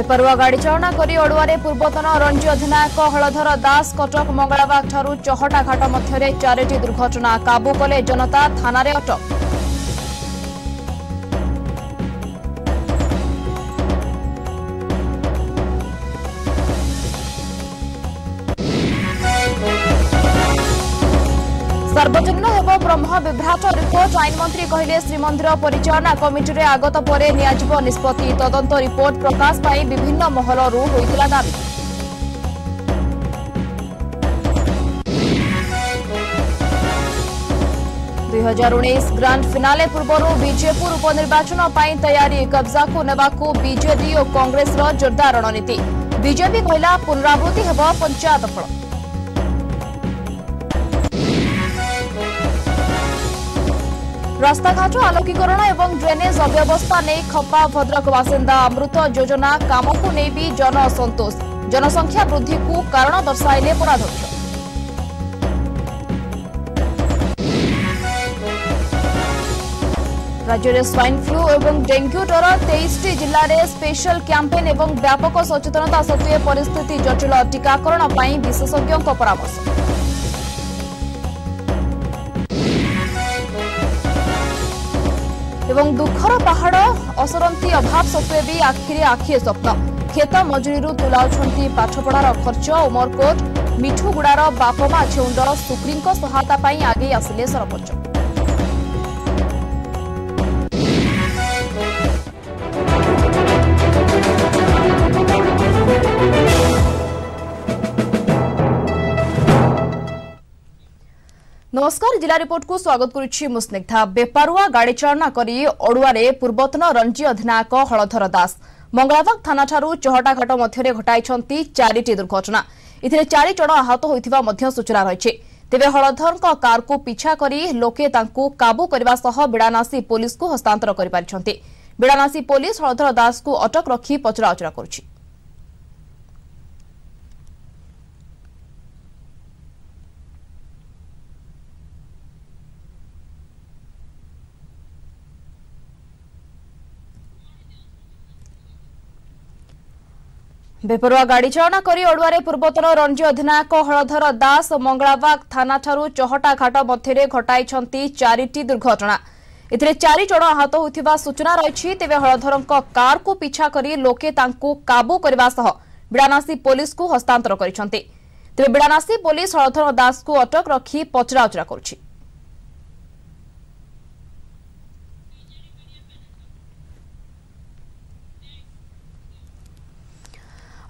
ବେପରୁଆ ଗାଡ଼ି ଚାଳନା କରି ଅଡ଼ୁଆରେ ପୂର୍ବତନ ରଞ୍ଜି ଅଧିନାୟକ ହଳଧର ଦାସ କଟକ ମଙ୍ଗଳାବାଗଠାରୁ ଚହଟା ଘାଟ ମଧ୍ୟରେ ଚାରିଟି ଦୁର୍ଘଟଣା କାବୁ କଲେ ଜନତା ଥାନାରେ ଅଟକ ସର୍ବଜନୀନ ব্রহ্ম বিভ্রাট রিপোর্ট আইনমন্ত্রী কহিলে শ্রীমন্দির পরিচালনা কমিটিরে আগত পরে নিয়াযিব নিষ্পতি তদন্ত রিপোর্ট প্রকাশ পাই বিভিন্ন মহলরু হয়েছিল দাবি দুই হাজার উনিশ গ্রাণ্ড ফিনালে পূর্বর বিজেপুর উপনির্বাচন পাই তৈয়ারি কব্জাকু নেওয়া বিজেডি ও কংগ্রেসর জোরদার রণনীতি বিজেপি কহিলা পুনরাবৃত্তি হব পঞ্চায়েত ফল রাস্তাঘাট আলোকীকরণ এবং ড্রেনেজ অব্যবস্থা নেই খপা ভদ্রক বাসিন্দা অমৃত যোজনা কামকু নেবি জন অসন্তোষ জনসংখ্যা বৃদ্ধি কারণ দর্শাইলে পরাধ্যক্ষ রাজ্যের সোয়াইন ফ্লু এবং ডেঙ্গু ডর তেইশটি জেলার স্পেশাল ক্যাম্পেন এবং ব্যাপক সচেতনতা সত্ত্বে পরিস্থিতি জটিল টিকাকরণ বিশেষজ্ঞ পরামর্শ ଏବଂ ଦୁଃଖର ପାହାଡ଼ ଅସରନ୍ତି ଅଭାବ ସତ୍ତ୍ୱେ ବି ଆଖିରେ ଆଖି ସ୍ୱପ୍ନ କ୍ଷେତ ମଜୁରୀରୁ ତୁଲାଉଛନ୍ତି ପାଠପଢ଼ାର ଖର୍ଚ୍ଚ ଉମରକୋଟ ମିଠୁଗୁଡ଼ାର ବାପମା ଛେଉଣ୍ଡ ସୁପ୍ରିମଙ୍କ ସହାୟତା ପାଇଁ ଆଗେଇ ଆସିଲେ ସରପଞ୍ଚ ନମସ୍କାର ଜିଲ୍ଲା ରିପୋର୍ଟକୁ ସ୍ୱାଗତ କରୁଛି ମୁଁ ସ୍ନିଗ୍ଧା ବେପାରୁଆ ଗାଡ଼ି ଚାଳନା କରି ଅଡୁଆରେ ପୂର୍ବତନ ରଞ୍ଜି ଅଧିନାୟକ ହଳଧର ଦାସ ମଙ୍ଗଳାବାଗ ଥାନାଠାରୁ ଚହଟାଘାଟ ମଧ୍ୟରେ ଘଟାଇଛନ୍ତି ଚାରିଟି ଦୁର୍ଘଟଣା ଏଥିରେ ଚାରିଜଣ ଆହତ ହୋଇଥିବା ମଧ୍ୟ ସୂଚନା ରହିଛି ତେବେ ହଳଧରଙ୍କ କାର୍କୁ ପିଛା କରି ଲୋକେ ତାଙ୍କୁ କାବୁ କରିବା ସହ ବିଡ଼ାନାସୀ ପୁଲିସ୍କୁ ହସ୍ତାନ୍ତର କରିପାରିଛନ୍ତି ବିଡ଼ାନାସୀ ପୁଲିସ୍ ହଳଧର ଦାସଙ୍କୁ ଅଟକ ରଖି ପଚରାଉଚରା କରୁଛି ବେପରୁଆ ଗାଡ଼ି ଚାଳନା କରି ଅଡୁଆରେ ପୂର୍ବତନ ରଞ୍ଜି ଅଧିନାୟକ ହଳଧର ଦାସ ମଙ୍ଗଳାବାଗ ଥାନାଠାରୁ ଚହଟା ଘାଟ ମଧ୍ୟରେ ଘଟାଇଛନ୍ତି ଚାରିଟି ଦୁର୍ଘଟଣା ଏଥିରେ ଚାରିଜଣ ଆହତ ହୋଇଥିବା ସୂଚନା ରହିଛି ତେବେ ହଳଧରଙ୍କ କାର୍କୁ ପିଛା କରି ଲୋକେ ତାଙ୍କୁ କାବୁ କରିବା ସହ ବିଡ଼ାନାସୀ ପୋଲିସକୁ ହସ୍ତାନ୍ତର କରିଛନ୍ତି ତେବେ ବିଡ଼ାନାସୀ ପୋଲିସ ହଳଧର ଦାସଙ୍କୁ ଅଟକ ରଖି ପଚରାଉଚରା କରୁଛି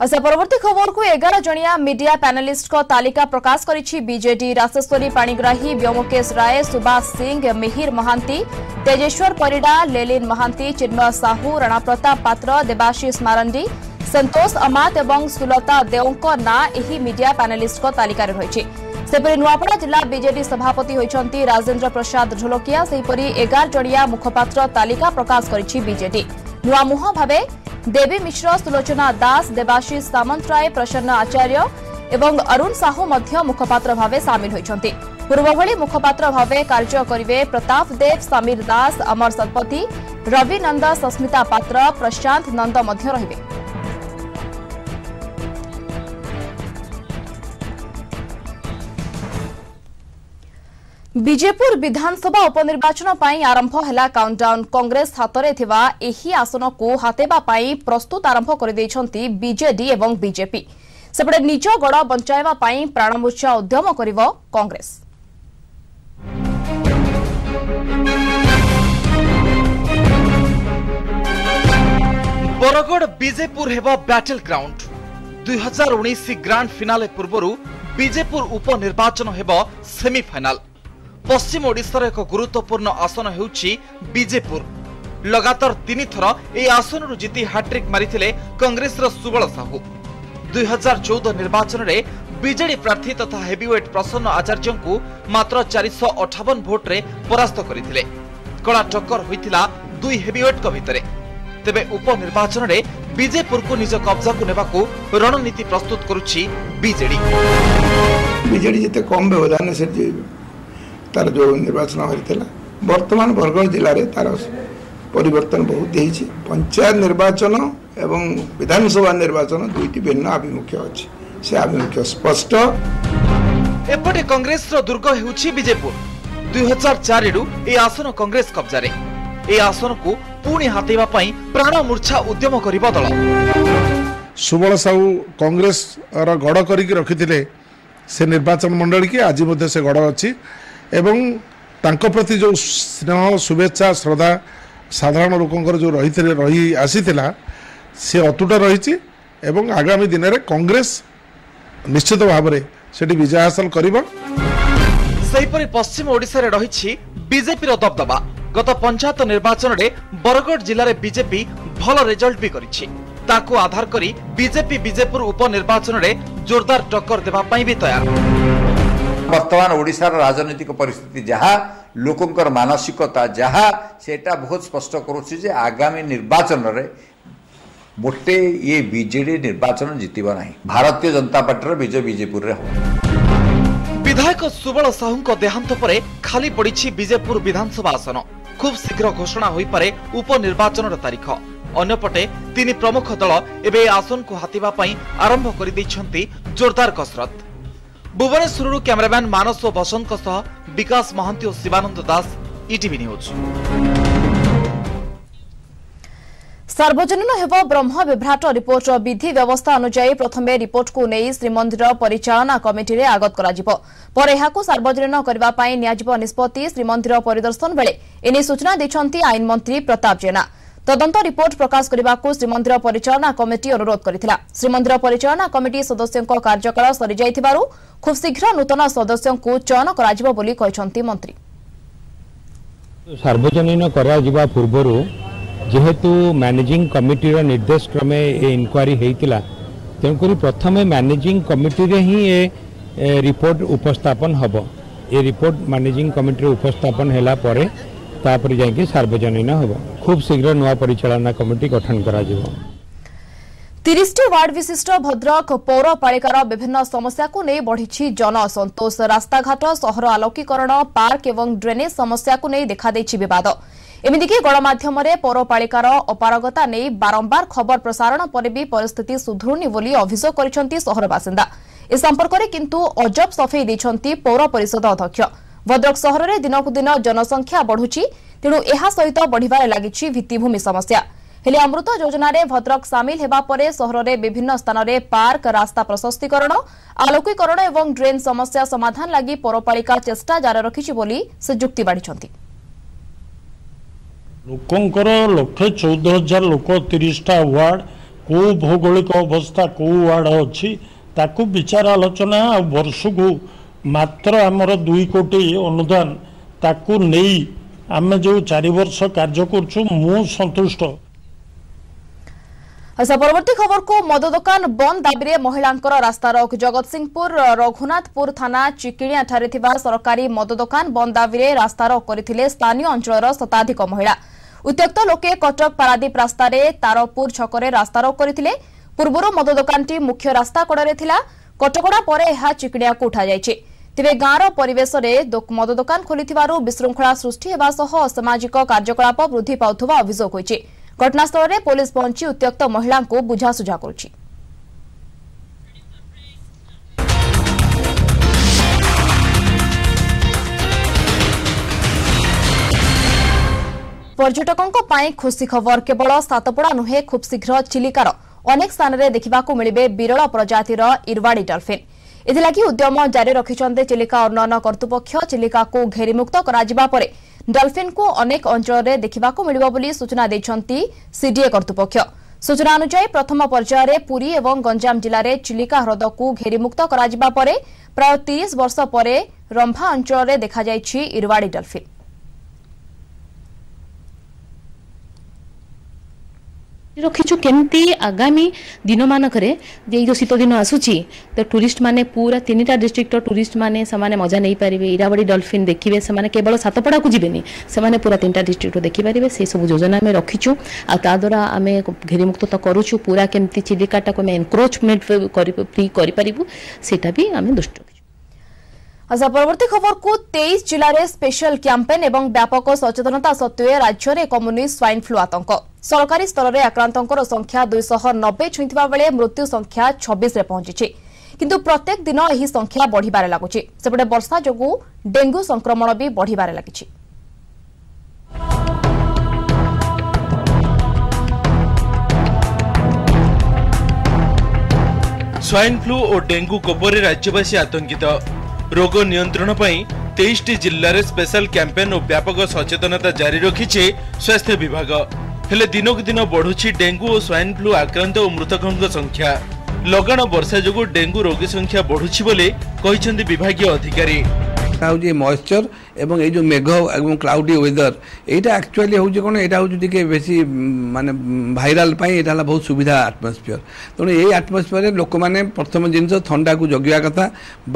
अच्छा परवर्त खबर को एगार जनीिया मीडिया पैनालीस्ट को तालिका प्रकाश करजे राशेश्वरी पाणीग्राही व्योमकेश राय सुभाष सिंह मिहिर महांति तेजेश्वर परिडा लेलिन महांति चिन्मय साहू राणा प्रताप पात्र देवाशीष मारंडी संतोष अमात और सुलता देव ना मीडिया पानेलीस्ट तालिका रही सेपरी नुआपड़ा जिला विजेडी सभापति होती राजेन्द्र प्रसाद ढोलकिया एगार जनीिया मुखपात्र तालिका प्रकाश करजे नुआमुह भाव देवी मिश्र सुलोचना दास देवाशी सामंतराय प्रसन्न आचार्य एवं अरुण अरूण साहु मुखपत्र भए साम मुखपात्र मुखपत्र कार्य करे प्रताप देव समीर दास अमर शतपथी रवि नंद सस्मिता प्रशांत नंद नन्दे ବିଜେପୁର ବିଧାନସଭା ଉପନିର୍ବାଚନ ପାଇଁ ଆରମ୍ଭ ହେଲା କାଉଣ୍ଟଡାଉନ୍ କଂଗ୍ରେସ ହାତରେ ଥିବା ଏହି ଆସନକୁ ହାତେଇବା ପାଇଁ ପ୍ରସ୍ତୁତ ଆରମ୍ଭ କରିଦେଇଛନ୍ତି ବିଜେଡି ଏବଂ ବିଜେପି ସେପଟେ ନିଜ ଗଡ଼ ବଞ୍ଚାଇବା ପାଇଁ ପ୍ରାଣମୂର୍ଚ୍ଛା ଉଦ୍ୟମ କରିବ କଂଗ୍ରେସ ବରଗଡ଼ ବିଜେପୁର ହେବ ବ୍ୟାଟେଲ୍ ଗ୍ରାଉଣ୍ଡ ଦୁଇ ହଜାର ଉଣେଇଶ ଗ୍ରାଣ୍ଡ ଫିନାଲେ ପୂର୍ବରୁ ବିଜେପୁର ଉପନିର୍ବାଚନ ହେବ ସେମିଫାଇନାଲ୍ পশ্চিম ওড়িশার এক গুরুত্বপূর্ণ আসন ହେଉଛି ବିଜେପୁର ଲଗାତାର ତିନିଥର ଏହି ଆସନରୁ ଜିତି ହାଟ୍ରିକ୍ ମାରିଥିଲେ କଂଗ୍ରେସର ସୁବଳ ସାହୁ ଦୁଇ ହଜାର ଚଉଦ ନିର୍ବାଚନରେ ବିଜେଡି ପ୍ରାର୍ଥୀ ତଥା ହେଭିୱେଟ୍ ପ୍ରସନ୍ନ ଆଚାର୍ଯ୍ୟଙ୍କୁ ମାତ୍ର ଚାରିଶହ ଅଠାବନ ଭୋଟ୍ରେ ପରାସ୍ତ କରିଥିଲେ କଡ଼ା ଟକ୍କର ହୋଇଥିଲା ଦୁଇ ହେଭିୱେଟ୍ଙ୍କ ଭିତରେ ତେବେ ଉପନିର୍ବାଚନରେ ବିଜେପୁରକୁ ନିଜ କବ୍ଜାକୁ ନେବାକୁ ରଣନୀତି ପ୍ରସ୍ତୁତ କରୁଛି ବିଜେଡି ବିଜେଡି ଯେତେ କମ୍ ବ୍ୟବଧାନରେ ସେଠି ତା'ର ଯେଉଁ ନିର୍ବାଚନ ହୋଇଥିଲା ବର୍ତ୍ତମାନ ବରଗଡ଼ ଜିଲ୍ଲାରେ ତା'ର ପରିବର୍ତ୍ତନ ବହୁତ ହେଇଛି ପଞ୍ଚାୟତ ନିର୍ବାଚନ ଏବଂ ବିଧାନସଭା ନିର୍ବାଚନ ଦୁଇଟି ଭିନ୍ନ ଆଭିମୁଖ୍ୟ ଅଛି ସେ ଆଭିମୁଖ୍ୟ ସ୍ପଷ୍ଟ ଏପଟେ କଂଗ୍ରେସର ଦୁର୍ଗ ହେଉଛି ବିଜେପୁର ଦୁଇ ହଜାର ଚାରିରୁ ଏହି ଆସନ କଂଗ୍ରେସ କବ୍ଜାରେ ଏହି ଆସନକୁ ପୁଣି ହାତେଇବା ପାଇଁ ପ୍ରାଣମୂର୍ଚ୍ଛା ଉଦ୍ୟମ କରିବ ଦଳ ସୁବଳ ସାହୁ କଂଗ୍ରେସର ଗଡ଼ କରିକି ରଖିଥିଲେ ସେ ନିର୍ବାଚନ ମଣ୍ଡଳୀକି ଆଜି ମଧ୍ୟ ସେ ଗଡ଼ ଅଛି ଏବଂ ତାଙ୍କ ପ୍ରତି ଯେଉଁ ସ୍ନେହ ଶୁଭେଚ୍ଛା ଶ୍ରଦ୍ଧା ସାଧାରଣ ଲୋକଙ୍କର ଯେଉଁ ରହିଥିଲେ ରହି ଆସିଥିଲା ସେ ଅତୁଟ ରହିଛି ଏବଂ ଆଗାମୀ ଦିନରେ କଂଗ୍ରେସ ନିଶ୍ଚିତ ଭାବରେ ସେଠି ବିଜୟ ହାସଲ କରିବ ସେହିପରି ପଶ୍ଚିମ ଓଡ଼ିଶାରେ ରହିଛି ବିଜେପିର ଦବଦବା ଗତ ପଞ୍ଚାୟତ ନିର୍ବାଚନରେ ବରଗଡ଼ ଜିଲ୍ଲାରେ ବିଜେପି ଭଲ ରେଜଲ୍ଟ ବି କରିଛି ତାକୁ ଆଧାର କରି ବିଜେପି ବିଜେପୁର ଉପନିର୍ବାଚନରେ ଜୋରଦାର ଟକ୍କର ଦେବା ପାଇଁ ବି ତୟାର ବର୍ତ୍ତମାନ ଓଡ଼ିଶାର ରାଜନୈତିକ ପରିସ୍ଥିତି ଯାହା ଲୋକଙ୍କର ମାନସିକତା ଯାହା ସେଇଟା ବହୁତ ସ୍ପଷ୍ଟ କରୁଛି ଯେ ଆଗାମୀ ନିର୍ବାଚନରେ ମୋଟେ ଇଏ ବିଜେଡ଼ି ନିର୍ବାଚନ ଜିତିବ ନାହିଁ ଭାରତୀୟ ଜନତା ପାର୍ଟିର ବିଜୟ ବିଜେପୁରରେ ହେବ ବିଧାୟକ ସୁବଳ ସାହୁଙ୍କ ଦେହାନ୍ତ ପରେ ଖାଲି ପଡ଼ିଛି ବିଜେପୁର ବିଧାନସଭା ଆସନ ଖୁବ୍ ଶୀଘ୍ର ଘୋଷଣା ହୋଇପାରେ ଉପନିର୍ବାଚନର ତାରିଖ ଅନ୍ୟପଟେ ତିନି ପ୍ରମୁଖ ଦଳ ଏବେ ଏ ଆସନକୁ ହାତିବା ପାଇଁ ଆରମ୍ଭ କରିଦେଇଛନ୍ତି ଜୋରଦାର କସରତ ଭୁବନେଶ୍ୱରରୁ କ୍ୟାମେରାମ୍ୟାନ୍ ମାନସ ବସନ୍ତଙ୍କ ସହ ବିକାଶ ମହାନ୍ତି ଓ Shibananda Das ETV e news ସାର୍ବଜନୀନ ହେବ ବ୍ରହ୍ମ ବିଭ୍ରାଟ ରିପୋର୍ଟର ବିଧି ବ୍ୟବସ୍ଥା ଅନୁଯାୟୀ ପ୍ରଥମେ ରିପୋର୍ଟକୁ ନେଇ ଶ୍ରୀମନ୍ଦିର ପରିଚାଳନା କମିଟିରେ ଆଗତ କରାଯିବ ପରେ ଏହାକୁ ସାର୍ବଜନୀନ କରିବା ପାଇଁ ନିଆଯିବ ନିଷ୍ପଭି ଶ୍ରୀମନ୍ଦିର ପରିଦର୍ଶନ ବେଳେ ଏନେଇ ସୂଚନା ଦେଇଛନ୍ତି ଆଇନମନ୍ତ୍ରୀ ପ୍ରତାପ ଜେନା ତଦନ୍ତ ରିପୋର୍ଟ ପ୍ରକାଶ କରିବାକୁ ଶ୍ରୀମନ୍ଦିର ପରିଚାଳନା କମିଟି ଅନୁରୋଧ କରିଥିଲା ଶ୍ରୀମନ୍ଦିର ପରିଚାଳନା କମିଟି ସଦସ୍ୟଙ୍କ କାର୍ଯ୍ୟକାଳ ସରିଯାଇଥିବାରୁ ଖୁବ୍ ଶୀଘ୍ର ନୂତନ ସଦସ୍ୟଙ୍କୁ ଚୟନ କରାଯିବ ବୋଲି କହିଛନ୍ତି ମନ୍ତ୍ରୀ ସାର୍ବଜନୀନ କରାଯିବା ପୂର୍ବରୁ ଯେହେତୁ ମ୍ୟାନେଜିଂ କମିଟିର ନିର୍ଦ୍ଦେଶ କ୍ରମେ ଏ ଇନକ୍ୱାରି ହୋଇଥିଲା ତେଣୁକରି ପ୍ରଥମେ ମ୍ୟାନେଜିଂ କମିଟିରେ ହିଁ ଏ ରିପୋର୍ଟ ଉପସ୍ଥାପନ ହେବ ଏ ରିପୋର୍ଟ ମ୍ୟାନେଜିଂ କମିଟିରେ ଉପସ୍ଥାପନ ହେଲା ପରେ তাপরে যাই সার্বজনীন হব খুব শীঘ্র নয় পরিচালনা কমিটি গঠন করা যাব তিরিশটি ওয়ার্ড বিশিষ্ট ভদ্রক পৌরপাড়িকার বিভিন্ন সমস্যাকে নিয়ে বড়িছি জনসন্তোষ রাস্তাঘাট সহর আলোকীকরণ পার্ক এবং ড্রেনেজ সমস্যাকে নিয়ে দেখাদেইছি বিবাদ এমিতিকি গণমাধ্যমে পৌরপাড়িকার অপারগতা নিয়ে বারম্বার খবর প্রসারণ পরে বি পরিস্থিতি সুধুরুনি বলে অভিযোগ করেছেন সহর বাসিন্দা এ সম্পর্কের কিন্তু অজব সফেই দিয়েছেন পৌর পরিষদ অধ্যক্ষ ଭଦ୍ରକ ସହରରେ ଦିନକୁ ଦିନ ଜନସଂଖ୍ୟା ବଢୁଛି ତେଣୁ ଏହା ସହିତ ବଢ଼ିବାରେ ଲାଗିଛି ଭିଭିଭୂମି ସମସ୍ୟା ହେଲେ ଅମୃତ ଯୋଜନାରେ ଭଦ୍ରକ ସାମିଲ ହେବା ପରେ ସହରରେ ବିଭିନ୍ନ ସ୍ଥାନରେ ପାର୍କ ରାସ୍ତା ପ୍ରଶସ୍ତିକରଣ ଆଲୋକୀକରଣ ଏବଂ ଡ୍ରେନ୍ ସମସ୍ୟା ସମାଧାନ ଲାଗି ପୌରପାଳିକା ଚେଷ୍ଟା ଜାରି ରଖିଛି ବୋଲି ସେ ଯୁକ୍ତି ବାଢ଼ିଛନ୍ତି ଲୋକଙ୍କର ଲକ୍ଷେ ଚଉଦ ହଜାର ଲୋକ ତିରିଶଟା ୱାର୍ଡ କେଉଁ ଭୌଗୋଳିକ ଅବସ୍ଥା କେଉଁ ୱାର୍ଡ ଅଛି ତାକୁ ବିଚାର ଆଲୋଚନା ଆଉ ବର୍ଷକୁ ମାତ୍ର ଆମର ଦୁଇ କୋଟି ଅନୁଦାନ ତାକୁ ନେଇ ଆମେ ଯେଉଁ ଚାରି ବର୍ଷ କାର୍ଯ୍ୟ କରୁଛୁ ମୁଁ ସନ୍ତୁଷ୍ଟ ଆଚ୍ଛା ପରବର୍ତ୍ତୀ ଖବରକୁ ମଦ ଦୋକାନ ବନ୍ଦ ଦାବିରେ ମହିଳାଙ୍କର ରାସ୍ତାରୋକ ଜଗତସିଂହପୁର ରଘୁନାଥପୁର ଥାନା ଚିକିଣିଆଠାରେ ଥିବା ସରକାରୀ ମଦ ଦୋକାନ ବନ୍ଦ ଦାବିରେ ରାସ୍ତାରୋକ କରିଥିଲେ ସ୍ଥାନୀୟ ଅଞ୍ଚଳର ଶତାଧିକ ମହିଳା ଉତ୍ତ୍ୟକ୍ତ ଲୋକେ କଟକ ପାରାଦୀପ ରାସ୍ତାରେ ତାରପୁର ଛକରେ ରାସ୍ତାରୋକ କରିଥିଲେ ପୂର୍ବରୁ ମଦ ଦୋକାନଟି ମୁଖ୍ୟ ରାସ୍ତା କଡ଼ରେ ଥିଲା କଟକଣା ପରେ ଏହା ଚିକିଡ଼ିଆକୁ ଉଠାଯାଇଛି ତେବେ ଗାଁର ପରିବେଶରେ ମଦ ଦୋକାନ ଖୋଲିଥିବାରୁ ବିଶୃଙ୍ଖଳା ସୃଷ୍ଟି ହେବା ସହ ଅସାମାଜିକ କାର୍ଯ୍ୟକଳାପ ବୃଦ୍ଧି ପାଉଥିବା ଅଭିଯୋଗ ହୋଇଛି ଘଟଣାସ୍ଥଳରେ ପୋଲିସ ପହଞ୍ଚି ଉତ୍ତ୍ୟକ୍ତ ମହିଳାଙ୍କୁ ବୁଝାସୁଝା କରୁଛି ପର୍ଯ୍ୟଟକଙ୍କ ପାଇଁ ଖୁସି ଖବର କେବଳ ସାତପଡ଼ା ନୁହେଁ ଖୁବ୍ ଶୀଘ୍ର ଚିଲିକାର ଅନେକ ସ୍ଥାନରେ ଦେଖିବାକୁ ମିଳିବେ ବିରଳ ପ୍ରଜାତିର ଇରୱାଡି ଡଲଫିନ୍ ଏଥିଲାଗି ଉଦ୍ୟମ ଜାରି ରଖିଛନ୍ତି ଚିଲିକା ଉନ୍ନୟନ କର୍ତ୍ତୃପକ୍ଷ ଚିଲିକାକୁ ଘେରିମୁକ୍ତ କରାଯିବା ପରେ ଡଲଫିନ୍କୁ ଅନେକ ଅଞ୍ଚଳରେ ଦେଖିବାକୁ ମିଳିବ ବୋଲି ସୂଚନା ଦେଇଛନ୍ତି ସିଡିଏ କର୍ତ୍ତୃପକ୍ଷ ସୂଚନା ଅନୁଯାୟୀ ପ୍ରଥମ ପର୍ଯ୍ୟାୟରେ ପୁରୀ ଏବଂ ଗଞ୍ଜାମ ଜିଲ୍ଲାରେ ଚିଲିକା ହ୍ରଦକୁ ଘେରିମୁକ୍ତ କରାଯିବା ପରେ ପ୍ରାୟ ତିରିଶ ବର୍ଷ ପରେ ରମ୍ଭା ଅଞ୍ଚଳରେ ଦେଖାଯାଇଛି ଇରୱାଡି ଡଲଫିନ୍ ରଖିଛୁ କେମିତି ଆଗାମୀ ଦିନମାନଙ୍କରେ ଯେ ଏଇ ଯେଉଁ ଶୀତ ଦିନ ଆସୁଛି ତ ଟୁରିଷ୍ଟମାନେ ପୁରା ତିନିଟା ଡିଷ୍ଟ୍ରିକ୍ଟର ଟୁରିଷ୍ଟମାନେ ସେମାନେ ମଜା ନେଇପାରିବେ ଇରାବଡ଼ି ଡଲଫିନ୍ ଦେଖିବେ ସେମାନେ କେବଳ ସାତପଡ଼ାକୁ ଯିବେନି ସେମାନେ ପୁରା ତିନିଟା ଡିଷ୍ଟ୍ରିକ୍ଟରୁ ଦେଖିପାରିବେ ସେସବୁ ଯୋଜନା ଆମେ ରଖିଛୁ ଆଉ ତାଦ୍ୱାରା ଆମେ ଘେରିମୁକ୍ତ ତ କରୁଛୁ ପୁରା କେମିତି ଚିଲିକାଟାକୁ ଆମେ ଏନକ୍ରୋଚମେଣ୍ଟ କରି ଫ୍ରି କରିପାରିବୁ ସେଇଟା ବି ଆମେ ଦୃଷ୍ଟି আচ্ছা পরবর্তী খবর কু তেইশ জেলার স্পেশাল ক্যাম্পেন এবং ব্যাপক সচেতনতা সত্ত্বে রাজ্যের কমুনি সাইন ফ্লু আতঙ্ক সরকারি স্তরের আক্রান্তর সংখ্যা দুইশহ নবে ছুঁথা বেড়ে মৃত্যু সংখ্যা ছবিশে পৌঁছিছে কিন্তু প্রত্যেক দিন এই সংখ্যা বড়িবার লাগুছে সেপটে বর্ষা যোগ ডেঙ্গু সংক্রমণ বি বড়িবার লাগিছে সাইন ফ্লু ও ডেঙ্গু কবরে রাজ্যবাসী আতঙ্কিত রোগ নিয়ন্ত্রণ পাই তেইশটি জেলার স্পেশাল ক্যাম্পেন ও ব্যাপক সচেতনতা জারি রাখিছে স্বাস্থ্য বিভাগ হলে দিনকু দিন বড়ুছি ডেঙ্গু ও সোয়াইন ফ্লু আক্রান্ত ও মৃতকঙ্ক সংখ্যা লগাণ বর্ষা যোগ ডেঙ্গু রোগী সংখ্যা বড়ুছি বলে বিভাগীয় অধিকারী দেখা ହେଉଛି ମଏଶ୍ଚର ଏବଂ ଏଇ ଯେଉଁ ମେଘ ଏବଂ କ୍ଲାଉଡ଼ି ୱେଦର ଏଇଟା ଆକ୍ଚୁଆଲି ହେଉଛି କ'ଣ ଏଇଟା ହେଉଛି ଟିକେ ବେଶୀ ମାନେ ଭାଇରାଲ ପାଇଁ ଏଇଟା ହେଲା ବହୁତ ସୁବିଧା ଆଟମସଫିୟର ତେଣୁ ଏଇ ଆଟମସଫିୟରରେ ଲୋକମାନେ ପ୍ରଥମ ଜିନିଷ ଥଣ୍ଡାକୁ ଜଗିବା କଥା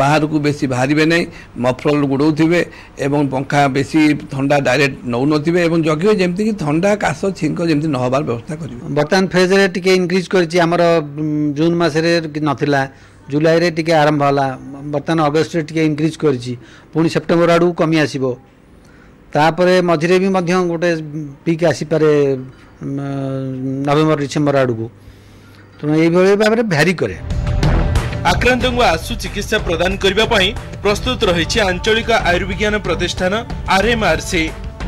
ବାହାରକୁ ବେଶୀ ବାହାରିବେ ନାହିଁ ମଫଲର ଗୁଡ଼ଉଥିବେ ଏବଂ ପଙ୍ଖା ବେଶୀ ଥଣ୍ଡା ଡାଇରେକ୍ଟ ନେଉନଥିବେ ଏବଂ ଜଗିବେ ଯେମିତିକି ଥଣ୍ଡା କାଶ ଛିଙ୍କ ଯେମିତି ନ ହେବାର ବ୍ୟବସ୍ଥା କରିବେ ବର୍ତ୍ତମାନ ଫେଜ୍ରେ ଟିକେ ଇନକ୍ରିଜ୍ କରିଛି ଆମର ଜୁନ୍ ମାସରେ ନଥିଲା ଜୁଲାଇରେ ଟିକେ ଆରମ୍ଭ ହେଲା ବର୍ତ୍ତମାନ ଅଗଷ୍ଟରେ ଟିକେ ଇନକ୍ରିଜ୍ କରିଛି ପୁଣି ସେପ୍ଟେମ୍ବର ଆଡ଼କୁ କମି ଆସିବ ତାପରେ ମଝିରେ ବି ମଧ୍ୟ ଗୋଟେ ପିକ୍ ଆସିପାରେ ନଭେମ୍ବର ଡିସେମ୍ବର ଆଡ଼କୁ ତେଣୁ ଏଇଭଳି ଭାବରେ ଭ୍ୟାରି କରେ ଆକ୍ରାନ୍ତଙ୍କୁ ଆଶୁ ଚିକିତ୍ସା ପ୍ରଦାନ କରିବା ପାଇଁ ପ୍ରସ୍ତୁତ ରହିଛି ଆଞ୍ଚଳିକ ଆୟୁର୍ବିଜ୍ଞାନ ପ୍ରତିଷ୍ଠାନ ଆର୍ଏମ୍ଆର୍ସି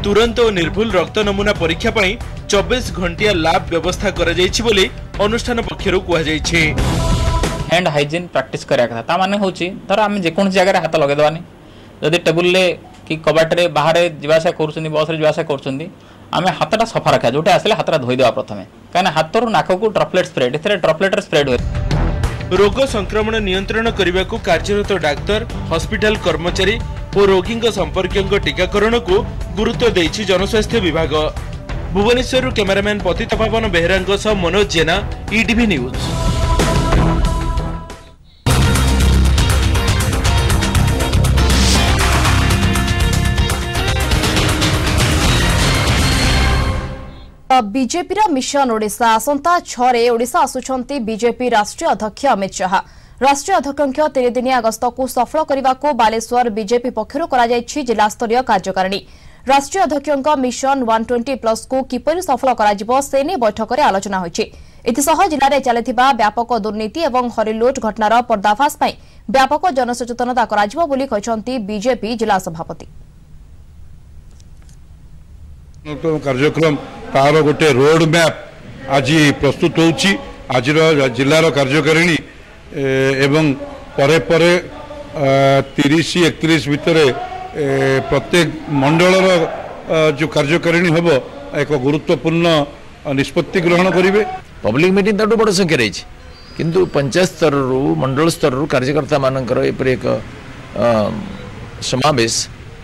ତୁରନ୍ତ ଓ ନିର୍ଭୁଲ ରକ୍ତ ନମୁନା ପରୀକ୍ଷା ପାଇଁ ଚବିଶ ଘଣ୍ଟିଆ ଲାବ୍ ବ୍ୟବସ୍ଥା କରାଯାଇଛି ବୋଲି ଅନୁଷ୍ଠାନ ପକ୍ଷରୁ କୁହାଯାଇଛି হ্যান্ড হাইজিন প্রাকটিস করা কথা তা মানে হচ্ছে ধর আমি যেকোন জায়গায় হাত লগাইদেবানি যদি টেবুলে কি কবাটরে বাহারে যা আসা করছেন বসরে যা আসা করছেন আমি হাতটা সফা রাখা যেটা আসলে হাতটা ধোইদেওয়া প্রথমে কারণ হাতর নাককু ড্রপলেট স্প্রেড এতে ড্রপলেটর স্প্রেড হয়ে রোগ সংক্রমণ নিয়ন্ত্রণ করা কার্যরত ডাক্তার হসপিটাল কর্মচারী ও রোগীঙ্ সম্পর্কীয় টিকাকরণক গুরুত্ব দিয়েছে জনস্বাস্থ্য বিভাগ ভুবনেশ্বর ক্যামেরাম্যান পতিত পাবন বেহেরা মনোজ জেনা ইটিভি নিউজ ବିଜେପିର ମିଶନ ଓଡ଼ିଶା ଆସନ୍ତା ଛଅରେ ଓଡ଼ିଶା ଆସୁଛନ୍ତି ବିଜେପି ରାଷ୍ଟ୍ରୀୟ ଅଧ୍ୟକ୍ଷ ଅମିତ ଶାହା ରାଷ୍ଟ୍ରୀୟ ଅଧ୍ୟକ୍ଷଙ୍କ ତିନିଦିନିଆ ଗସ୍ତକୁ ସଫଳ କରିବାକୁ ବାଲେଶ୍ୱର ବିଜେପି ପକ୍ଷରୁ କରାଯାଇଛି ଜିଲ୍ଲାସ୍ତରୀୟ କାର୍ଯ୍ୟକାରିଣୀ ରାଷ୍ଟ୍ରୀୟ ଅଧ୍ୟକ୍ଷଙ୍କ ମିଶନ ୱାନ୍ ଟ୍ୱେଣ୍ଟି ପ୍ଲସ୍କୁ କିପରି ସଫଳ କରାଯିବ ସେ ନେଇ ବୈଠକରେ ଆଲୋଚନା ହୋଇଛି ଏଥିସହ ଜିଲ୍ଲାରେ ଚାଲିଥିବା ବ୍ୟାପକ ଦୁର୍ନୀତି ଏବଂ ହରିଲୁଟ୍ ଘଟଣାର ପର୍ଦ୍ଦାଫାଶ ପାଇଁ ବ୍ୟାପକ ଜନସଚେତନତା କରାଯିବ ବୋଲି କହିଛନ୍ତି ବିଜେପି ଜିଲ୍ଲା ସଭାପତି ତାର ଗୋଟେ ରୋଡ୍ ମ୍ୟାପ୍ ଆଜି ପ୍ରସ୍ତୁତ ହେଉଛି ଆଜିର ଜିଲ୍ଲାର କାର୍ଯ୍ୟକାରିଣୀ ଏବଂ ପରେ ପରେ ତିରିଶ ଏକତିରିଶ ଭିତରେ ପ୍ରତ୍ୟେକ ମଣ୍ଡଳର ଯେଉଁ କାର୍ଯ୍ୟକାରିଣୀ ହେବ ଏକ ଗୁରୁତ୍ୱପୂର୍ଣ୍ଣ ନିଷ୍ପତ୍ତି ଗ୍ରହଣ କରିବେ ପବ୍ଲିକ ମିଟିଂ ତାଠୁ ବଡ଼ ସଂଖ୍ୟାରେ ହେଇଛି କିନ୍ତୁ ପଞ୍ଚାୟତ ସ୍ତରରୁ ମଣ୍ଡଳ ସ୍ତରରୁ କାର୍ଯ୍ୟକର୍ତ୍ତାମାନଙ୍କର ଏପରି ଏକ ସମାବେଶ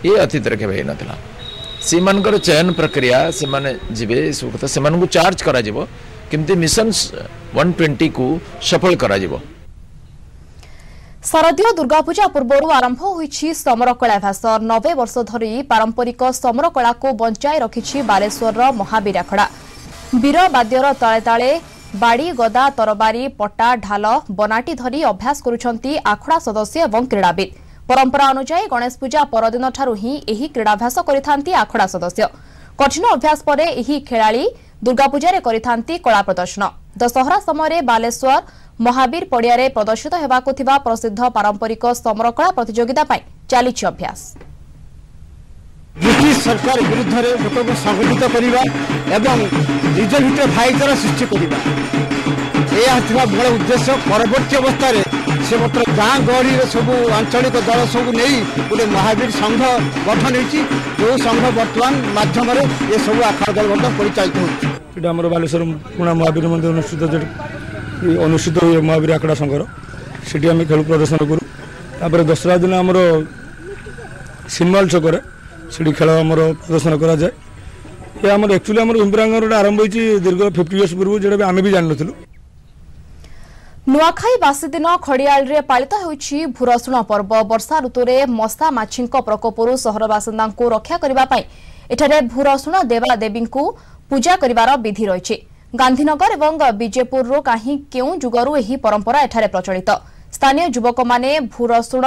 ଏ ଅତୀତରେ କେବେ ହେଇନଥିଲା ସେମାନଙ୍କର ଚୟନ ପ୍ରକ୍ରିୟା ସେମାନେ ଯିବେ ଏସବୁ କଥା ସେମାନଙ୍କୁ ଚାର୍ଜ କରାଯିବ କେମିତି ମିଶନ ୱାନ୍ ଟ୍ୱେଣ୍ଟିକୁ ସଫଳ କରାଯିବ ଶାରଦୀୟ ଦୁର୍ଗାପୂଜା ପୂର୍ବରୁ ଆରମ୍ଭ ହୋଇଛି ସମରକଳାଭ୍ୟାସ ନବେ ବର୍ଷ ଧରି ପାରମ୍ପରିକ ସମରକଳାକୁ ବଞ୍ଚାଇ ରଖିଛି ବାଲେଶ୍ୱରର ମହାବୀରାଖଡା ବୀର ବାଦ୍ୟର ତଳେ ତାଳେ ବାଡ଼ି ଗଦା ତରବାରୀ ପଟା ଢାଲ ବନାଟି ଧରି ଅଭ୍ୟାସ କରୁଛନ୍ତି ଆଖଡ଼ା ସଦସ୍ୟ ଏବଂ କ୍ରୀଡ଼ାବିତ୍ ପରମ୍ପରା ଅନୁଯାୟୀ ଗଣେଶ ପୂଜା ପରଦିନଠାରୁ ହିଁ ଏହି କ୍ରୀଡ଼ାଭ୍ୟାସ କରିଥାନ୍ତି ଆଖଡ଼ା ସଦସ୍ୟ କଠିନ ଅଭ୍ୟାସ ପରେ ଏହି ଖେଳାଳି ଦୁର୍ଗାପୂଜାରେ କରିଥାନ୍ତି କଳା ପ୍ରଦର୍ଶନ ଦଶହରା ସମୟରେ ବାଲେଶ୍ୱର ମହାବୀର ପଡ଼ିଆରେ ପ୍ରଦର୍ଶିତ ହେବାକୁ ଥିବା ପ୍ରସିଦ୍ଧ ପାରମ୍ପରିକ ସମରକଳା ପ୍ରତିଯୋଗିତା ପାଇଁ ଚାଲିଛି ଅଭ୍ୟାସ ବ୍ରିଟିଶ ସରକାର ବିରୁଦ୍ଧରେ ଲୋକଙ୍କୁ ସଂଗଠିତ ଏହା ଥିବା ମୋର ଉଦ୍ଦେଶ୍ୟ ପରବର୍ତ୍ତୀ ଅବସ୍ଥାରେ ସେ ମାତ୍ର ଗାଁ ଗହଳିରେ ସବୁ ଆଞ୍ଚଳିକ ଦଳ ସବୁ ନେଇ ଗୋଟେ ମହାବୀର ସଂଘ ଗଠନ ହେଇଛି ଯେଉଁ ସଂଘ ବର୍ତ୍ତମାନ ମାଧ୍ୟମରେ ଏସବୁ ଆଖାଳ ଦଳ ମଧ୍ୟ ପରିଚାଳିତ ହେଉଛି ଏଇଟା ଆମର ବାଲେଶ୍ୱର ପୁଣା ମହାବୀର ମନ୍ଦିର ଅନୁଷ୍ଠିତ ଅନୁଷ୍ଠିତ ହୁଏ ମହାବୀର ଆଖଡ଼ା ସଂଘର ସେଠି ଆମେ ଖେଳ ପ୍ରଦର୍ଶନ କରୁ ତାପରେ ଦଶହରା ଦିନ ଆମର ସିନମାଲ ଛକରେ ସେଠି ଖେଳ ଆମର ପ୍ରଦର୍ଶନ କରାଯାଏ ଏହା ଆମର ଆକ୍ଚୁଆଲି ଆମର ଇମ୍ବିରାଙ୍ଗରଟା ଆରମ୍ଭ ହୋଇଛି ଦୀର୍ଘ ଫିଫ୍ଟି ଇୟର୍ସ ପୂର୍ବରୁ ଯେଉଁଟା ବି ଆମେ ବି ଜାଣିନଥିଲୁ नुआखाई बासीदिन खड़ियाले पालित ହେଉଛି ଭୂରଶୁଣ ପର୍ବ ବର୍ଷା ଋତୁରେ ମଶା ମାଛିଙ୍କ ପ୍ରକୋପରୁ ସହର ବାସିନ୍ଦାଙ୍କୁ ରକ୍ଷା କରିବା ପାଇଁ ଏଠାରେ ଭୂରଶୁଣ ଦେବାଦେବୀଙ୍କୁ ପୂଜା କରିବାର ବିଧି ରହିଛି ଗାନ୍ଧୀନଗର ଏବଂ ବିଜେପୁରରୁ କାହିଁ କେଉଁ ଯୁଗରୁ ଏହି ପରମ୍ପରା ଏଠାରେ ପ୍ରଚଳିତ ସ୍ଥାନୀୟ ଯୁବକମାନେ ଭୂରଶୁଣ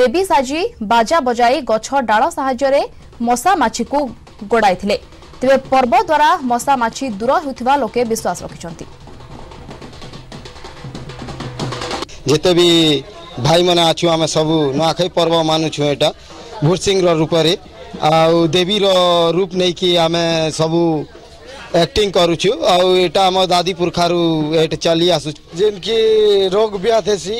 ଦେବୀ ସାଜି ବାଜା ବଜାଇ ଗଛ ଡାଳ ସାହାଯ୍ୟରେ ମଶାମାଛିକୁ ଗୋଡ଼ାଇଥିଲେ ତେବେ ପର୍ବ ଦ୍ୱାରା ମଶାମାଛି ଦୂର ହେଉଥିବା ଲୋକେ ବିଶ୍ୱାସ ରଖିଛନ୍ତି ଯେତେ ବି ଭାଇମାନେ ଅଛୁ ଆମେ ସବୁ ନୂଆଖାଇ ପର୍ବ ମାନୁଛୁ ଏଇଟା ଭୂରସିଂର ରୂପରେ ଆଉ ଦେବୀର ରୂପ ନେଇକି ଆମେ ସବୁ एक्टिंग करुछु आउ एटा हम दादी पुरखारू चली आस रोग ब्याह थेसी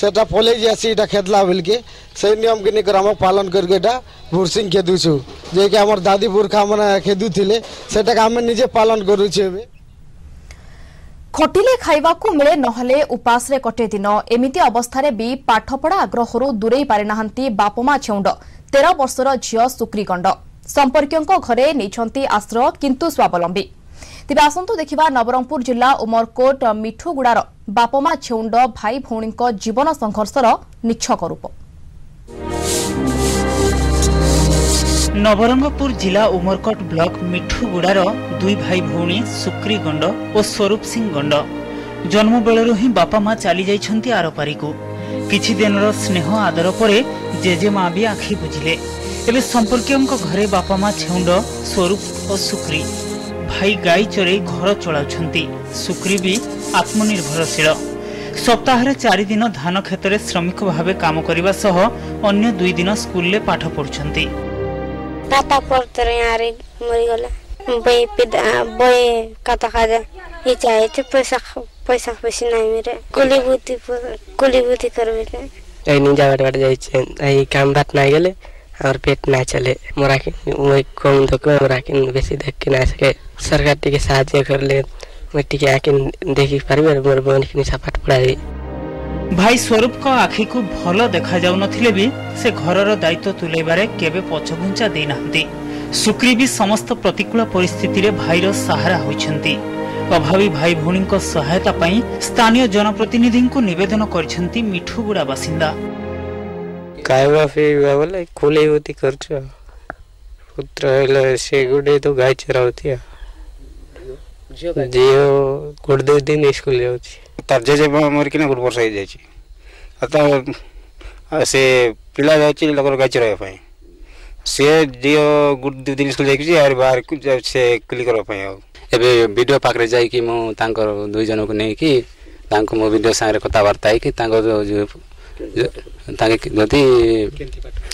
सेटा फले जासी खेदला बिल के से नियम के ने हम पालन करके एटा भूरसिंह खेदुछु जे कि हमर दादी पुरखा मैंने खेदु थिले सेटा निजे पालन करूछे ଖଟିଲେ ଖାଇବାକୁ ମିଳେ ନହେଲେ ଉପାସରେ କଟେ ଦିନ ଏମିତି ଅବସ୍ଥାରେ ବି ପାଠପଢ଼ା ଆଗ୍ରହରୁ ଦୂରେଇ ପାରି ନାହାନ୍ତି ବାପମା ଛେଉଣ୍ଡ ତେର ବର୍ଷର ଝିଅ ସୁକ୍ରିକଣ୍ଡ ସମ୍ପର୍କୀୟଙ୍କ ଘରେ ନେଇଛନ୍ତି ଆଶ୍ରୟ କିନ୍ତୁ ସ୍ୱାବଲମ୍ବୀ ତେବେ ଆସନ୍ତୁ ଦେଖିବା ନବରଙ୍ଗପୁର ଜିଲ୍ଲା ଉମରକୋଟ ମିଠୁଗୁଡ଼ାର ବାପମା ଛେଉଣ୍ଡ ଭାଇ ଭଉଣୀଙ୍କ ଜୀବନ ସଂଘର୍ଷର ନିଚ୍ଛକ ରୂପ নবরঙ্গপুর জেলা উমরকট ব্লক মিঠুগুড়ার দুই ভাই ভৌণী সুক্রি গণ্ড ও স্বরূপ সিং গণ্ড জন্ম বেলু হি বাপা মা চালি যাই আরপারিকু কিছু দিনর স্নেহ আদর পরে জেজে মা বি আখি বুঝিলে এবে সম্পর্কীয় ঘরে বাপা মা ছেউণ্ড স্বরূপ ও সুক্রি ভাই গাই চড়াই ঘর চলাউন সুক্রি বি আত্মনির্ভরশীল সপ্তাহে চারিদিন ধান ক্ষেতরে শ্রমিক ভাবে কাম করা সহ অন্য দুই দিন স্কুলে পাঠ পড়ুচ্ছেন ಪಾಠ ಕೊಡ್ತಾರೆ ಯಾರಿಗೆ ಮರಿಗಲ್ಲ ಬೈ ಪಿದ ಬೈ ಕತ ಕದ ಹೆಚ್ಚು ಹೆಚ್ಚು ಪೈಸಾ ಪೈಸಾ ಪೈಸಿ ನಮಿರೆ ಕೂಲಿ ಬೂತಿ ಕೂಲಿ ಬೂತಿ करबे आई नहीं जावट वाट जाई छे आई काम बात ना गेले और पेट ना चले मोरा के मैं कम दुख में मोरा के बेसी देख के ना सके सरकार टिके सहायता कर ले मैं टिके आके देखी पारबे मोर बहन के सपाट पढ़ाई ଭାଇ ସ୍ୱରୂପଙ୍କ ଆଖିକୁ ଭଲ ଦେଖାଯାଉନଥିଲେ ବି ସେ ଘରର ଦାୟିତ୍ୱ ତୁଲାଇବାରେ କେବେ ପଛଘୁଞ୍ଚା ଦେଇନାହାନ୍ତି ସୁକ୍ରି ବି ସମସ୍ତ ପ୍ରତିକୂଳ ପରିସ୍ଥିତିରେ ଭାଇର ସାହାରା ହୋଇଛନ୍ତି ଅଭାବୀ ଭାଇ ଭଉଣୀଙ୍କ ସହାୟତା ପାଇଁ ସ୍ଥାନୀୟ ଜନପ୍ରତିନିଧିଙ୍କୁ ନିବେଦନ କରିଛନ୍ତି ମିଠୁଗୁଡ଼ା ବାସିନ୍ଦା ଖାଇବା ପିଇବା ବୋଲେ କୁଲେଇ କରୁଛୁ ପୁତ୍ର ହେଲେ ସେ ଗୋଟେ ତ ଗାଈ ଚରାଉଥିଆ ଝିଅ ଝିଅ ଗୋଟେ ଦୁଇ ଦିନ ସ୍କୁଲ ଯାଉଛି ତାର ଜେଜେବା ମରିକିନା ଗୋଟେ ବର୍ଷ ହେଇଯାଇଛି ଆଉ ତା ସେ ପିଲା ଯାଉଛି ଲୋକର ଗାଈ ଚରାଇବା ପାଇଁ ସେ ଝିଅ ଗୋଟେ ଦୁଇ ଦିନ ସ୍କୁଲ ଯାଇଛି ଆହୁରି ବାହାରକୁ ସେ କୁଲି କରିବା ପାଇଁ ଆଉ ଏବେ ଭିଡ଼ିଓ ପାଖରେ ଯାଇକି ମୁଁ ତାଙ୍କର ଦୁଇ ଜଣକୁ ନେଇକି ତାଙ୍କୁ ମୋ ଭିଡ଼ିଓ ସାଙ୍ଗରେ କଥାବାର୍ତ୍ତା ହେଇକି ତାଙ୍କ ତାଙ୍କେ ଯଦି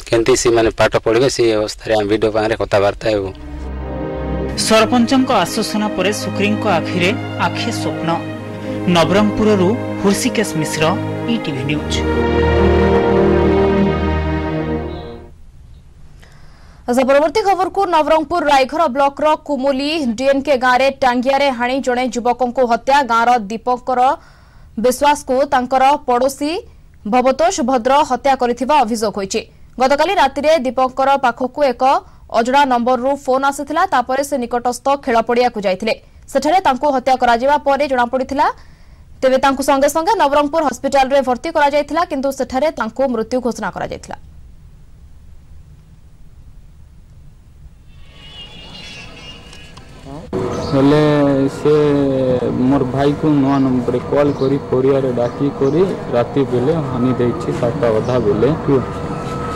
କେମିତି ସେମାନେ ପାଠ ପଢ଼ିବେ ସେଇ ଅବସ୍ଥାରେ ଆମେ ଭିଡ଼ିଓ ପାଖରେ କଥାବାର୍ତ୍ତା ହେବୁ ସରପଞ୍ଚଙ୍କ ଆଶ୍ୱାସନା ପରେ ସୁକ୍ରିଙ୍କ ଆଖିରେ ଆଖି ସ୍ୱପ୍ନ ନବରଙ୍ଗପୁରରୁ ହୃଷିକେଶ ମିଶ୍ର ଇଟିଭି ନ୍ୟୁଜ୍ আচ্ছা পরবর্তী খবর নবরঙ্গপুর রায়ঘর ব্লকর কুমুলি ডিএনকে গাঁরে টাঙ্গিয়ার হাঁ জনে যুবক হত্যা গাঁর দীপকর বিশ্বাস তাঁর পড়োশী ভবতোষ ভদ্র হত্যা করে অভিযোগ হয়েছে গতকাল রাতে দীপকর পাখক এক অজড়া নম্বরରୁ ଫୋନ୍ ଆସିଥିଲା ତାପରେ ସେ ନିକଟସ୍ଥ ଖେଳପଡ଼ିଆକୁ ଯାଇଥିଲେ ସେଠାରେ ତାଙ୍କୁ ହତ୍ୟା କରାଯିବା ପରେ ଜଣାପଡ଼ିଥିଲା ତେବେ ତାଙ୍କୁ ସଙ୍ଗେ ସଙ୍ଗେ ନବରଙ୍ଗପୁର ହସ୍ପିଟାଲରେ ଭର୍ତ୍ତି କରାଯାଇଥିଲା କିନ୍ତୁ ସେଠାରେ ତାଙ୍କୁ ମୃତ୍ୟୁ ଘୋଷଣା କରାଯାଇଥିଲା ହେଲେ ସେ ମୋର ଭାଇକୁ ନୂଆ ନମ୍ବରରେ କଲ୍ କରି ପରିବାର ଡାକି କରି ରାତି ବେଲେ ହାନି ଦେଇଛି ସାତଟା ଅଧା ବେଲେ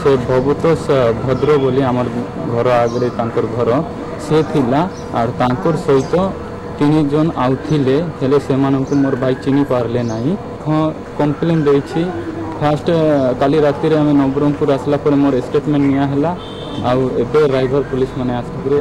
ସେ ଭବତୋଷ ଭଦ୍ର ବୋଲି ଆମର ଘର ଆଗରେ ତାଙ୍କର ଘର ସେ ଥିଲା ଆଉ ତାଙ୍କର ସହିତ ତିନି ଜଣ ଆଉ ଥିଲେ ହେଲେ ସେମାନଙ୍କୁ ମୋର ଭାଇ ଚିହ୍ନି ପାରିଲେ ନାହିଁ ହଁ କମ୍ପ୍ଲେନ୍ ଦେଇଛି ଫାଷ୍ଟ କାଲି ରାତିରେ ଆମେ ନବରଙ୍ଗପୁର ଆସିଲା ପରେ ମୋର ଷ୍ଟେଟମେଣ୍ଟ ନିଆ ହେଲା ଆଉ ଏବେ ରାଇଭର ପୋଲିସ ମାନେ ଆସିକରି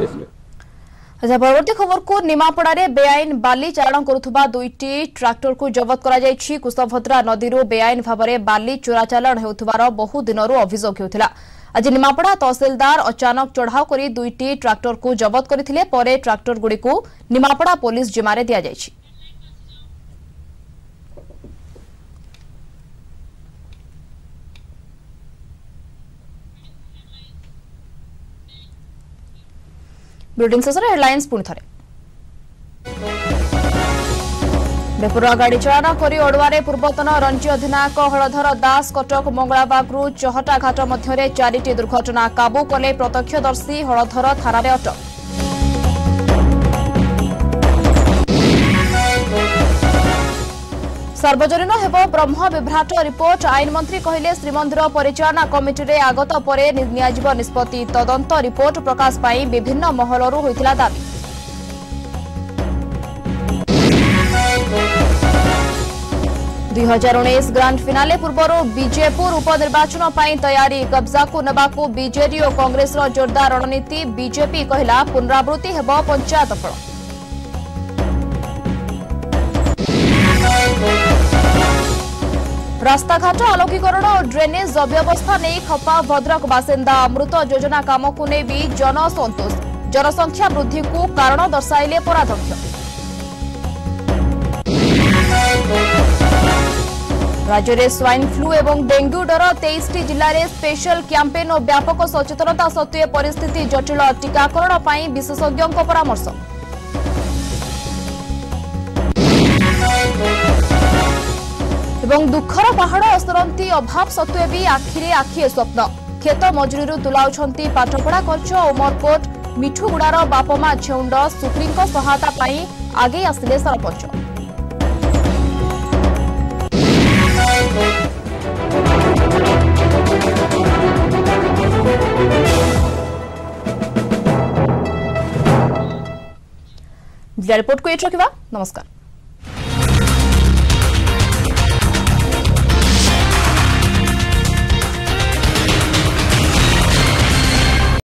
আচ্ছা পরবর্তী খবরকু নিমাপড়ায় বেআইন বালি চালাণ করুবা দুইটি ট্রাক্টরকু জবত করা যাইছি কুশভদ্রা নদীর বেআইন ভাবে বালি চোরা চালাণ হেউথবার বহু দিনর অভিযোগ হেউথিলা আজ নিমাপড়া তহসিলদার অচানক চড়াও করে দুইটি ট্রাক্টরকু জবত করে পরে ট্রাক্টরগুড়ি নিমাপড়া পুলিশ জিমারে দিয়া যাইছি ବ୍ରିଟିଂ ଶେଷରେ ହେଡ୍ଲାଇନ୍ସ ପୁଣି ଥରେ ବେପୁରା ଗାଡ଼ି ଚାଳନା କରି ଅଡୁଆରେ ପୂର୍ବତନ ରଞ୍ଜି ଅଧିନାୟକ ହଳଧର ଦାସ କଟକ ମଙ୍ଗଳାବାଗରୁ ଚହଟା ଘାଟ ମଧ୍ୟରେ ଚାରିଟି ଦୁର୍ଘଟଣା କାବୁ କଲେ ପ୍ରତ୍ୟକ୍ଷଦର୍ଶୀ ହଳଧର ଥାନାରେ ଅଟକ सर्वजनीन हो ब्रह्म विभ्राट रिपोर्ट आइनमन्त्री कहिले श्रीमन्दिर कमिटी कमिटर आगत पर निज निष्पत्ति तदंत रिपोर्ट प्रकाश पर विभिन्न दावी दुई हजार उन्नीस ग्रांड फिनाले पूर्व विजेपुर उपनिर्वाचन कब्जा तयारी कब्जाको नजेडिओ और र जोरदार रणनीति बीजेपी कला पुनरावृत्ति पंचायत फल রাস্তাঘাট আলোকীকরণ ও ড্রেনেজ অব্যবস্থা নেই খপা ভদ্রক বাসিন্দা অমৃত যোজনা কামকু নেই জনসন্তোষ জনসংখ্যা বৃদ্ধিকু কারণ দর্শাইলে পরাধ্যক্ষ রাজ্যের সোয়াইন ফ্লু এবং ডেঙ্গু ডর তেইশটি জেলার স্পেশাল ক্যাম্পেন ও ব্যাপক সচেতনতা সত্ত্বে পরিস্থিতি জটিল টিকাকরণ বিশেষজ্ঞ পরামর্শ এবং দুঃখর পাহাড় অস্তরন্তি অভাব সত্ত্বে বি আখিরে আখি স্বপ্ন ক্ষেত মজুরি তুলাউছন্তি পাঠপড়া খরচ উমরকোট মিঠুগুড়ার বাপমা ঝেউণ্ড সুপ্রিঙ্ক সহায়তা পাই আগে আসলে সরপঞ্চ ସରପଞ୍ଚ ରିପୋର୍ଟକୁ ଏଇଠି ରଖିବା ନମସ୍କାର